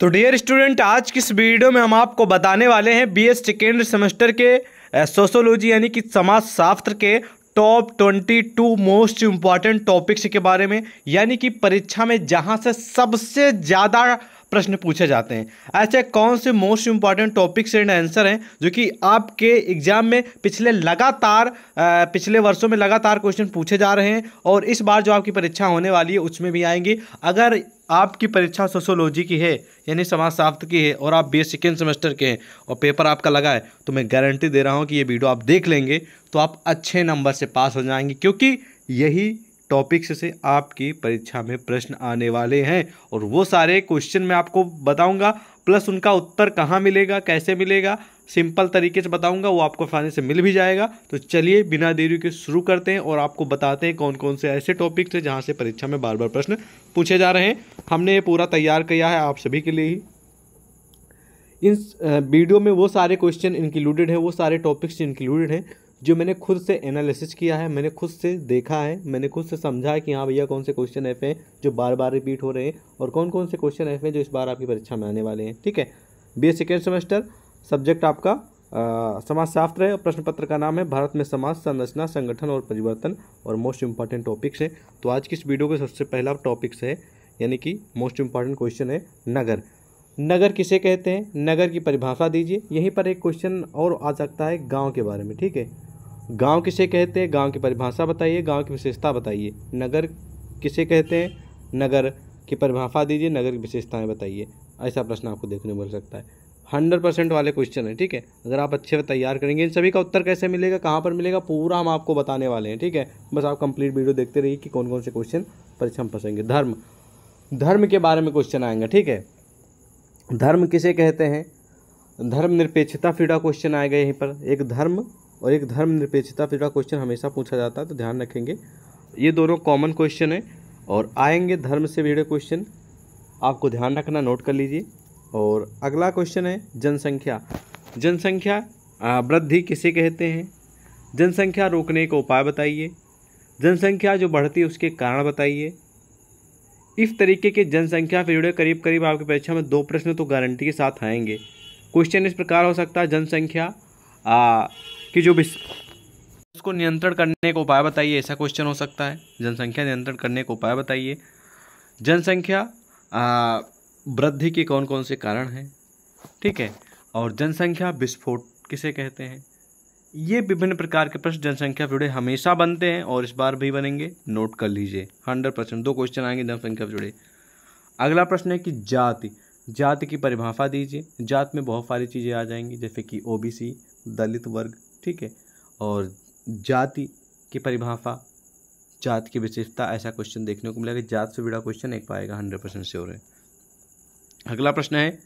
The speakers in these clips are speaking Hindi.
तो डियर स्टूडेंट आज की इस वीडियो में हम आपको बताने वाले हैं बी एस सेकेंड सेमेस्टर के सोशोलॉजी यानी कि समाज शास्त्र के top twenty two most important topics के बारे में, यानी कि परीक्षा में जहाँ से सबसे ज़्यादा प्रश्न पूछे जाते हैं। ऐसे कौन से most important topics and answer हैं जो कि आपके एग्ज़ाम में पिछले लगातार पिछले वर्षों में लगातार क्वेश्चन पूछे जा रहे हैं और इस बार जो आपकी परीक्षा होने वाली है उसमें भी आएँगी। अगर आपकी परीक्षा सोशोलॉजी की है, यानी समाजशास्त्र की है, और आप बी सेकेंड सेमेस्टर के हैं, और पेपर आपका लगा है तो मैं गारंटी दे रहा हूँ कि ये वीडियो आप देख लेंगे तो आप अच्छे नंबर से पास हो जाएँगे, क्योंकि यही टॉपिक्स से आपकी परीक्षा में प्रश्न आने वाले हैं, और वो सारे क्वेश्चन मैं आपको बताऊँगा प्लस उनका उत्तर कहाँ मिलेगा, कैसे मिलेगा सिंपल तरीके से बताऊँगा, वो आपको आसानी से मिल भी जाएगा। तो चलिए, बिना देरी के शुरू करते हैं और आपको बताते हैं कौन कौन से ऐसे टॉपिक्स हैं जहाँ से परीक्षा में बार बार प्रश्न पूछे जा रहे हैं। हमने ये पूरा तैयार किया है आप सभी के लिए। ही इन वीडियो में वो सारे क्वेश्चन इंक्लूडेड है, वो सारे टॉपिक्स इंक्लूडेड हैं, जो मैंने खुद से एनालिसिस किया है, मैंने खुद से देखा है, मैंने खुद से समझा है कि हाँ भैया कौन से क्वेश्चन ऐसे हैं जो बार बार रिपीट हो रहे हैं और कौन कौन से क्वेश्चन ऐसे हैं जो इस बार आपकी परीक्षा में आने वाले हैं। ठीक है? बी सेकेंड सेमेस्टर सब्जेक्ट आपका समाजशास्त्र है प्रश्न पत्र का नाम है, भारत में समाज, संरचना, संगठन और परिवर्तन, और मोस्ट इंपॉर्टेंट टॉपिक्स है। तो आज की इस वीडियो का सबसे पहला टॉपिक्स है, यानी कि मोस्ट इंपॉर्टेंट क्वेश्चन है, नगर। नगर किसे कहते हैं? नगर की परिभाषा दीजिए। यहीं पर एक क्वेश्चन और आ सकता है गाँव के बारे में, ठीक है? गाँव किसे कहते हैं? गाँव की परिभाषा बताइए, गाँव की विशेषता बताइए। नगर किसे कहते हैं? नगर की परिभाषा दीजिए, नगर की विशेषताएँ बताइए। ऐसा प्रश्न आपको देखने मिल सकता है। हंड्रेड परसेंट वाले क्वेश्चन है, ठीक है? अगर आप अच्छे से तैयार करेंगे, इन सभी का उत्तर कैसे मिलेगा, कहाँ पर मिलेगा, पूरा हम आपको बताने वाले हैं, ठीक है? बस आप कंप्लीट वीडियो देखते रहिए कि कौन कौन से क्वेश्चन परीक्षा में फंसेंगे। धर्म। धर्म के बारे में क्वेश्चन आएँगे, ठीक है? धर्म किसे कहते हैं? धर्म निरपेक्षता फीडा क्वेश्चन आएगा यहीं पर। एक धर्म और एक धर्म निरपेक्षता फिर क्वेश्चन हमेशा पूछा जाता है तो ध्यान रखेंगे। ये दोनों कॉमन क्वेश्चन है और आएँगे धर्म से भीड़े क्वेश्चन आपको ध्यान रखना नोट कर लीजिए। और अगला क्वेश्चन है जनसंख्या। जनसंख्या वृद्धि किसे कहते हैं? जनसंख्या रोकने का उपाय बताइए। जनसंख्या जो बढ़ती है, उसके कारण बताइए। इस तरीके के जनसंख्या से जुड़े करीब करीब आपकी परीक्षा में दो प्रश्न तो गारंटी के साथ आएँगे। क्वेश्चन इस प्रकार हो सकता है, जनसंख्या की जो उसको नियंत्रण करने का उपाय बताइए, ऐसा क्वेश्चन हो सकता है। जनसंख्या नियंत्रण करने का उपाय बताइए। जनसंख्या वृद्धि के कौन कौन से कारण हैं? ठीक है, और जनसंख्या विस्फोट किसे कहते हैं? ये विभिन्न प्रकार के प्रश्न जनसंख्या जुड़े हमेशा बनते हैं और इस बार भी बनेंगे। नोट कर लीजिए, हंड्रेड परसेंट। दो क्वेश्चन आएँगे जनसंख्या जुड़े। अगला प्रश्न है कि जाति जाति की परिभाषा दीजिए। जात में बहुत सारी चीज़ें आ जाएँगी, जैसे कि ओबीसी, दलित वर्ग, ठीक है? और जाति की परिभाषा, जात की विशेषता, ऐसा क्वेश्चन देखने को मिलेगा। जात से जुड़ा क्वेश्चन एक पाएगा हंड्रेड परसेंट श्योर है। अगला प्रश्न है,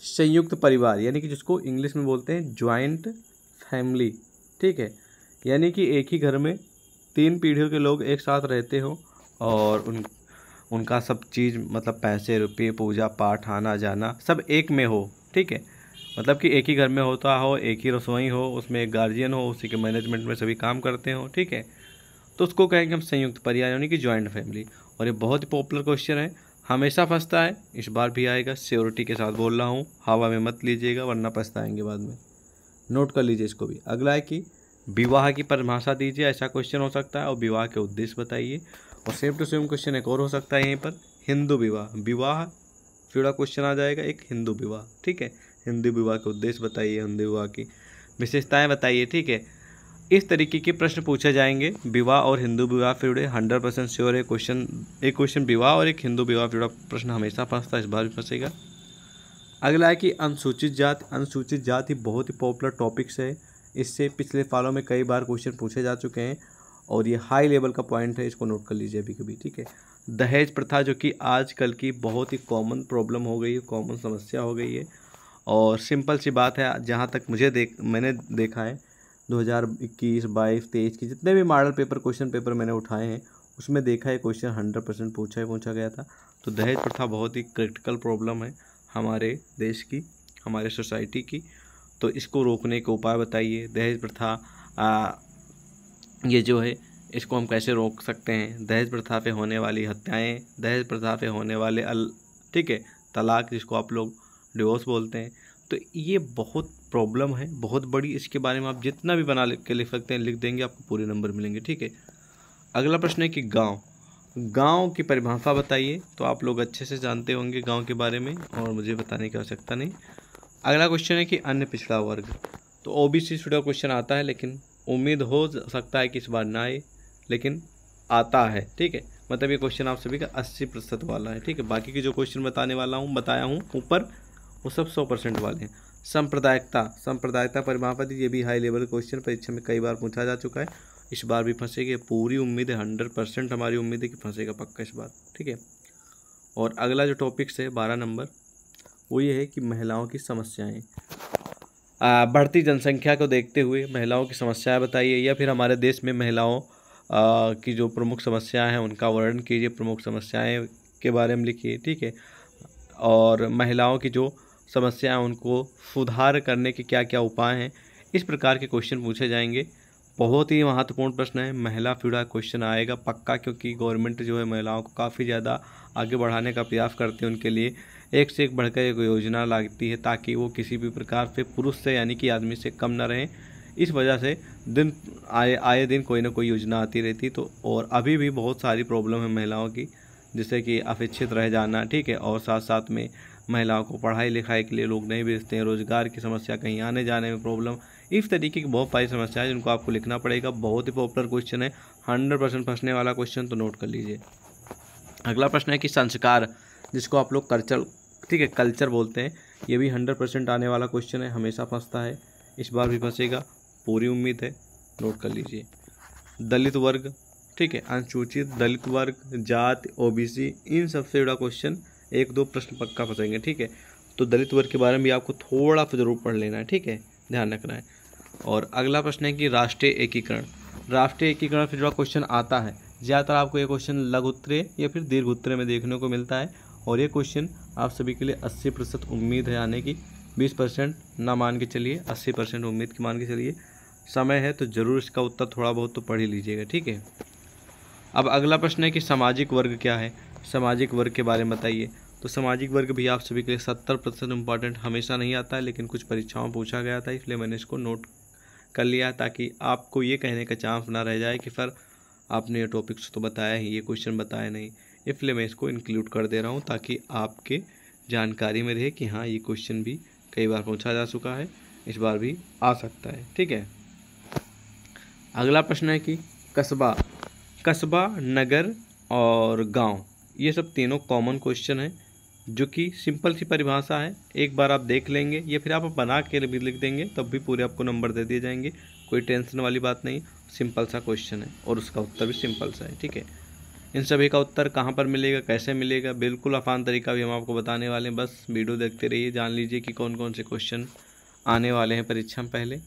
संयुक्त परिवार, यानी कि जिसको इंग्लिश में बोलते हैं ज्वाइंट फैमिली ठीक है? यानी कि एक ही घर में तीन पीढ़ियों के लोग एक साथ रहते हो और उन, उनका सब चीज़ मतलब पैसे, रुपये, पूजा पाठ, आना जाना सब एक में हो, ठीक है? मतलब कि एक ही घर में होता हो, एक ही रसोई हो, उसमें एक गार्जियन हो, उसी के मैनेजमेंट में सभी काम करते हो, ठीक है? तो उसको कहेंगे हम संयुक्त परिवार, यानी कि ज्वाइंट फैमिली और ये बहुत ही पॉपुलर क्वेश्चन है। हमेशा फंसता है। इस बार भी आएगा। सियोरिटी के साथ बोल रहा हूँ। हवा में मत लीजिएगा, वरना पछताएँगे बाद में। नोट कर लीजिए इसको भी। अगला है कि विवाह की परिभाषा दीजिए। ऐसा क्वेश्चन हो सकता है और विवाह के उद्देश्य बताइए। और सेम टू सेम क्वेश्चन एक और हो सकता है यहीं पर। हिंदू विवाह। विवाह, फिर क्वेश्चन आ जाएगा। एक हिंदू विवाह। ठीक है? हिंदू विवाह के उद्देश्य बताइए। हिंदू विवाह की विशेषताएँ बताइए। ठीक है? इस तरीके के प्रश्न पूछे जाएँगे। विवाह और हिंदू विवाह से जुड़े हंड्रेड परसेंट श्योर है। क्वेश्चन एक क्वेश्चन विवाह और एक हिंदू विवाह जुड़ा प्रश्न हमेशा फंसता इस बार भी फंसेगा। अगला है कि अनुसूचित जाति अनुसूचित जाति बहुत ही पॉपुलर टॉपिक्स है। इससे पिछले सालों में कई बार क्वेश्चन पूछे जा चुके हैं और ये हाई लेवल का पॉइंट है, इसको नोट कर लीजिए अभी कभी, ठीक है? दहेज प्रथा जो कि आजकल की बहुत ही कॉमन प्रॉब्लम हो गई है कॉमन समस्या हो गई है। और सिंपल सी बात है, जहाँ तक मुझे देख, मैंने देखा है 2021 22 23 के जितने भी मॉडल पेपर क्वेश्चन पेपर मैंने उठाए हैं उसमें देखा है क्वेश्चन हंड्रेड परसेंट पूछा ही पूछा गया था। तो दहेज प्रथा बहुत ही क्रिटिकल प्रॉब्लम है हमारे देश की हमारे सोसाइटी की। तो इसको रोकने के उपाय बताइए। दहेज प्रथा आ, ये जो है इसको हम कैसे रोक सकते हैं? दहेज प्रथा पे होने वाली हत्याएँ दहेज प्रथा पे होने वाले अल ठीक है तलाक जिसको आप लोग डिवोर्स बोलते हैं। तो ये बहुत प्रॉब्लम है, बहुत बड़ी, इसके बारे में आप जितना भी बना के लिख सकते हैं, लिख देंगे, आपको पूरे नंबर मिलेंगे, ठीक है? अगला प्रश्न है कि गाँव। गाँव की परिभाषा बताइए तो आप लोग अच्छे से जानते होंगे गाँव के बारे में, और मुझे बताने की आवश्यकता नहीं। अगला क्वेश्चन है कि अन्य पिछड़ा वर्ग। तो ओ बी सी क्वेश्चन आता है, लेकिन उम्मीद हो सकता है कि इस बार ना आए, लेकिन आता है, ठीक है? मतलब ये क्वेश्चन आप सभी का अस्सी प्रतिशत वाला है, ठीक है? बाकी के जो क्वेश्चन बताने वाला हूँ, बताया हूँ, ऊपर, वो सब सौ परसेंट वाले हैं। सांप्रदायिकता सांप्रदायिकता परिभाषा ये भी हाई लेवल क्वेश्चन परीक्षा में कई बार पूछा जा चुका है। इस बार भी फंसेगी, पूरी उम्मीद है हंड्रेड परसेंट हमारी उम्मीद है कि फंसेगा पक्का इस बार, ठीक है? और अगला जो टॉपिक्स है, बारह नंबर, वो ये है कि महिलाओं की समस्याएँ। बढ़ती जनसंख्या को देखते हुए महिलाओं की समस्याएँ बताइए, या फिर हमारे देश में महिलाओं की जो प्रमुख समस्याएँ हैं, उनका वर्णन कीजिए, प्रमुख समस्याएँ के बारे में लिखिए, ठीक है? और महिलाओं की जो समस्याएँ उनको सुधार करने के क्या क्या उपाय हैं, इस प्रकार के क्वेश्चन पूछे जाएँगे। बहुत ही महत्वपूर्ण प्रश्न है, महिला पीड़ा क्वेश्चन आएगा पक्का क्योंकि गवर्नमेंट जो है महिलाओं को काफ़ी ज़्यादा आगे बढ़ाने का प्रयास करती है उनके लिए। एक से एक बढ़कर एक योजना लागती है ताकि वो किसी भी प्रकार से पुरुष से यानी कि आदमी से कम ना रहें। इस वजह से दिन, आए आए दिन कोई ना कोई योजना आती रहती तो और अभी भी बहुत सारी प्रॉब्लम है महिलाओं की जैसे कि अपेक्षित रह जाना, ठीक है, और साथ साथ में महिलाओं को पढ़ाई लिखाई के लिए लोग नहीं भेजते हैं। रोज़गार की समस्या, कहीं आने जाने में प्रॉब्लम इस तरीके की बहुत सारी समस्या है जिनको आपको लिखना पड़ेगा। बहुत ही पॉपुलर क्वेश्चन है। हंड्रेड परसेंट फंसने वाला क्वेश्चन तो नोट कर लीजिए। अगला प्रश्न है कि संस्कार, जिसको आप लोग कल्चर ठीक है कल्चर बोलते हैं, ये भी हंड्रेड परसेंट आने वाला क्वेश्चन है। हमेशा फंसता है। इस बार भी फंसेगा। पूरी उम्मीद है। नोट कर लीजिए। दलित वर्ग, ठीक है, अनुसूचित दलित वर्ग, जाति ओबीसी इन सबसे जुड़ा क्वेश्चन एक दो प्रश्न पक्का फंसेंगे, ठीक है? तो दलित वर्ग के बारे में भी आपको थोड़ा सा ज़रूर पढ़ लेना है, ठीक है? ध्यान रखना है। और अगला प्रश्न है कि राष्ट्रीय एकीकरण। राष्ट्रीय एकीकरण से जुड़ा क्वेश्चन आता है, ज़्यादातर आपको ये क्वेश्चन लघु उत्तरे या फिर दीर्घ उत्तरे में देखने को मिलता है। और ये क्वेश्चन आप सभी के लिए अस्सी प्रतिशत उम्मीद है आने की बीस परसेंट ना मान के चलिए, अस्सी परसेंट उम्मीद की मान के चलिए। समय है तो ज़रूर इसका उत्तर थोड़ा बहुत तो पढ़ ही लीजिएगा, ठीक है? अब अगला प्रश्न है कि सामाजिक वर्ग क्या है? सामाजिक वर्ग के बारे में बताइए। तो सामाजिक वर्ग भी आप सभी के लिए सत्तर प्रतिशत इंपॉर्टेंट हमेशा नहीं आता है, लेकिन कुछ परीक्षाओं में पूछा गया था, इसलिए मैंने इसको नोट कर लिया ताकि आपको ये कहने का चांस ना रह जाए कि सर आपने ये टॉपिक्स तो बताया ही, ये क्वेश्चन बताया नहीं। इसलिए मैं इसको इंक्लूड कर दे रहा हूँ ताकि आपके जानकारी में रहे कि हाँ ये क्वेश्चन भी कई बार पूछा जा चुका है, इस बार भी आ सकता है। ठीक है? अगला प्रश्न है कि कस्बा कस्बा, नगर और गाँव, ये सब तीनों कॉमन क्वेश्चन है। जो कि सिंपल सी परिभाषा है। एक बार आप देख लेंगे, या फिर आप बना के भी लिख देंगे, तब भी पूरे आपको नंबर दे दिए जाएँगे। कोई टेंशन वाली बात नहीं, सिंपल सा क्वेश्चन है और उसका उत्तर भी सिंपल सा है, ठीक है? इन सभी का उत्तर कहाँ पर मिलेगा, कैसे मिलेगा, बिल्कुल आसान तरीका भी हम आपको बताने वाले हैं। बस वीडियो देखते रहिए, जान लीजिए कि कौन कौन से क्वेश्चन आने वाले हैं परीक्षा में पहले।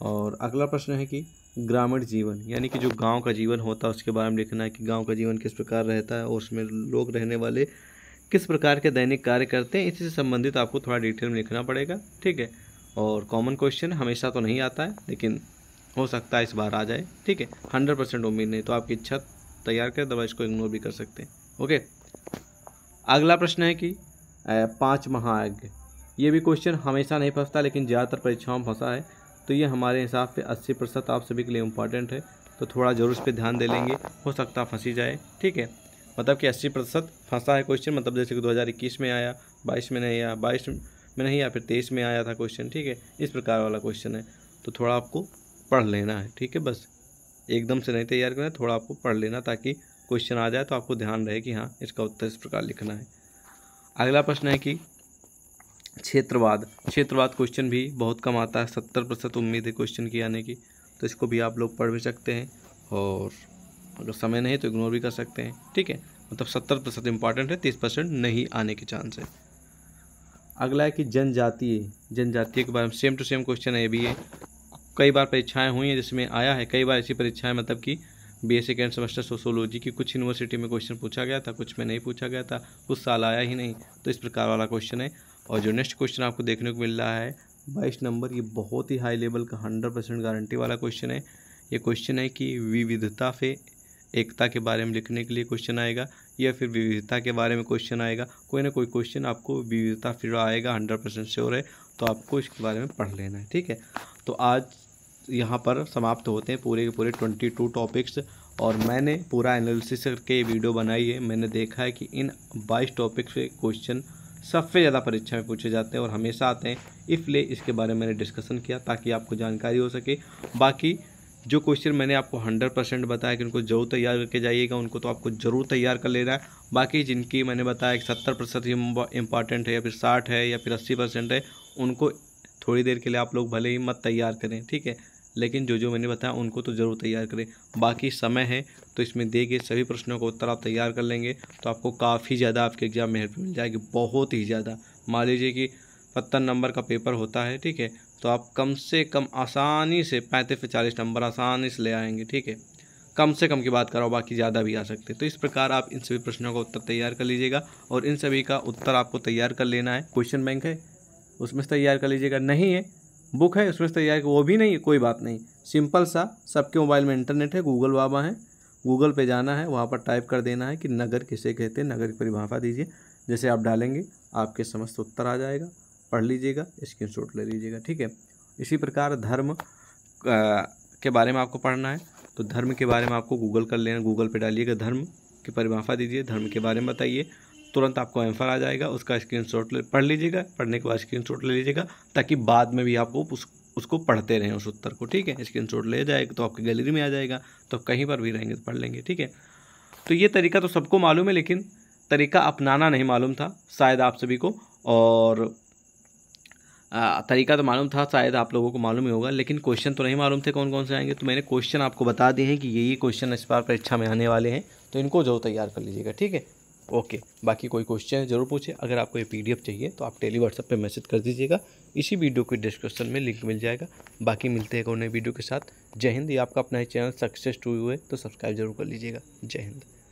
और अगला प्रश्न है कि ग्रामीण जीवन, यानी कि जो गाँव का जीवन होता है, उसके बारे में लिखना है कि गाँव का जीवन किस प्रकार रहता है और उसमें लोग रहने वाले किस प्रकार के दैनिक कार्य करते हैं, इसी से संबंधित आपको थोड़ा डिटेल में लिखना पड़ेगा, ठीक है? और कॉमन क्वेश्चन हमेशा तो नहीं आता है, लेकिन हो सकता है इस बार आ जाए, ठीक है? हंड्रेड परसेंट उम्मीद नहीं तो आपकी इच्छा तैयार करें दवा इसको इग्नोर भी कर सकते हैं, ओके? अगला प्रश्न है कि पाँच महायज्ञ। ये भी क्वेश्चन हमेशा नहीं फंसता, लेकिन ज़्यादातर परीक्षाओं में फंसा है तो ये हमारे हिसाब से अस्सी प्रतिशत आप सभी के लिए इंपॉर्टेंट है तो थोड़ा ज़रूर इस पर ध्यान दे लेंगे, हो सकता फंसी जाए, ठीक है? मतलब कि अस्सी प्रतिशत फंसा है क्वेश्चन मतलब जैसे कि 2021 में आया, बाईस में नहीं आया, बाईस में नहीं आया, फिर तेईस में आया था क्वेश्चन ठीक है? इस प्रकार वाला क्वेश्चन है। तो थोड़ा आपको पढ़ लेना है, ठीक है? बस एकदम से नहीं तैयार करना थोड़ा आपको पढ़ लेना ताकि क्वेश्चन आ जाए तो आपको ध्यान रहे कि हाँ इसका उत्तर इस प्रकार लिखना है। अगला प्रश्न है कि क्षेत्रवाद क्षेत्रवाद क्वेश्चन भी बहुत कम आता है, सत्तर प्रतिशत उम्मीद है क्वेश्चन की आने की। तो इसको भी आप लोग पढ़ भी सकते हैं और अगर समय नहीं तो इग्नोर भी कर सकते हैं। ठीक है? मतलब सत्तर प्रतिशत इंपॉर्टेंट है, तीस परसेंट नहीं आने के चांस है। अगला है कि जनजातीय। जनजातीय के बारे में सेम टू सेम क्वेश्चन है, ये भी है। कई बार परीक्षाएँ हुई हैं, जिसमें आया है, कई बार ऐसी परीक्षाएँ मतलब कि B S second semester sociology की कुछ यूनिवर्सिटी में क्वेश्चन पूछा गया था, कुछ में नहीं पूछा गया था। कुछ साल आया ही नहीं। तो इस प्रकार वाला क्वेश्चन है। और जो नेक्स्ट क्वेश्चन आपको देखने को मिल रहा है, बाईस नंबर, ये बहुत ही हाई लेवल का हंड्रेड परसेंट गारंटी वाला क्वेश्चन है। ये क्वेश्चन है कि विविधता से एकता के बारे में लिखने के लिए क्वेश्चन आएगा, या फिर विविधता के बारे में क्वेश्चन आएगा। कोई ना कोई क्वेश्चन आपको विविधता फिर आएगा हंड्रेड परसेंट श्योर है तो आपको इसके बारे में पढ़ लेना है, ठीक है? तो आज यहाँ पर समाप्त होते हैं पूरे के पूरे ट्वेंटी टू टॉपिक्स और मैंने पूरा एनालिसिस करके वीडियो बनाई है। मैंने देखा है कि इन बाईस टॉपिक्स से क्वेश्चन सबसे ज़्यादा परीक्षा में पूछे जाते हैं और हमेशा आते हैं। इसलिए इसके बारे में मैंने डिस्कशन किया ताकि आपको जानकारी हो सके। बाकी जो क्वेश्चन मैंने आपको हंड्रेड परसेंट बताया कि उनको ज़रूर तैयार करके जाइएगा, उनको तो आपको ज़रूर तैयार कर लेना है। बाकी जिनकी मैंने बताया कि सत्तर प्रतिशत इंपॉर्टेंट है या फिर साठ है या फिर अस्सी परसेंट है, उनको थोड़ी देर के लिए आप लोग भले ही मत तैयार करें, ठीक है? लेकिन जो जो मैंने बताया, उनको तो ज़रूर तैयार करें। बाकी समय है तो इसमें दे सभी प्रश्नों का उत्तर आप तैयार कर लेंगे तो आपको काफ़ी ज़्यादा आपके एग्ज़ाम में हेल्प मिल जाएगी, बहुत ही ज़्यादा। मान लीजिए कि सत्तर नंबर का पेपर होता है, ठीक है? तो आप कम से कम आसानी से पैंतीस से चालीस नंबर आसानी से ले आएँगे, ठीक है? कम से कम की बात करो, बाकी ज़्यादा भी आ सकते। हैं तो इस प्रकार आप इन सभी प्रश्नों का उत्तर तैयार कर लीजिएगा और इन सभी का उत्तर आपको तैयार कर लेना है। क्वेश्चन बैंक है, उसमें से तैयार कर लीजिएगा। नहीं है, बुक है, उसमें से तैयार वो भी नहीं है, कोई बात नहीं। सिंपल सा, सबके मोबाइल में इंटरनेट है, गूगल बाबा है। गूगल पे जाना है, वहाँ पर टाइप कर देना है कि नगर किसे कहते हैं, नगर की परिभाषा दीजिए। जैसे आप डालेंगे, आपके समस्त उत्तर आ जाएगा। पढ़ लीजिएगा स्क्रीन शॉट ले लीजिएगा, ठीक है? इसी प्रकार धर्म के बारे में आपको पढ़ना है तो धर्म के बारे में आपको गूगल कर लेना गूगल पे डालिएगा धर्म की परिभाषा दीजिए, धर्म के बारे में बताइए, तुरंत आपको आंसर आ जाएगा, उसका स्क्रीन शॉट ले, पढ़ लीजिएगा, पढ़ने के बाद स्क्रीन शॉट ले लीजिएगा, ताकि बाद में भी आपको उस, उसको पढ़ते रहें उस उत्तर को, ठीक है? स्क्रीन शॉट ले जाएगा तो आपकी गैलरी में आ जाएगा तो कहीं पर भी रहेंगे तो पढ़ लेंगे, ठीक है? तो ये तरीका तो सबको मालूम है, लेकिन तरीका अपनाना नहीं मालूम था, शायद आप सभी को, और तरीका तो मालूम था, शायद आप लोगों को मालूम ही होगा, लेकिन क्वेश्चन तो नहीं मालूम थे कौन कौन से आएँगे तो मैंने क्वेश्चन आपको बता दिए हैं कि ये ये क्वेश्चन इस बार परीक्षा में आने वाले हैं तो इनको ज़रूर तैयार कर लीजिएगा, ठीक है? ओके, बाकी कोई क्वेश्चन ज़रूर पूछे अगर आपको ये पीडीएफ चाहिए तो आप टेली व्हाट्सएप पे मैसेज कर दीजिएगा, इसी वीडियो के डिस्क्रिप्शन में लिंक मिल जाएगा, बाकी मिलते हैं नए वीडियो के साथ, जय हिंद, ये आपका अपना चैनल सक्सेस टू है तो सब्सक्राइब ज़रूर कर लीजिएगा, जय हिंद।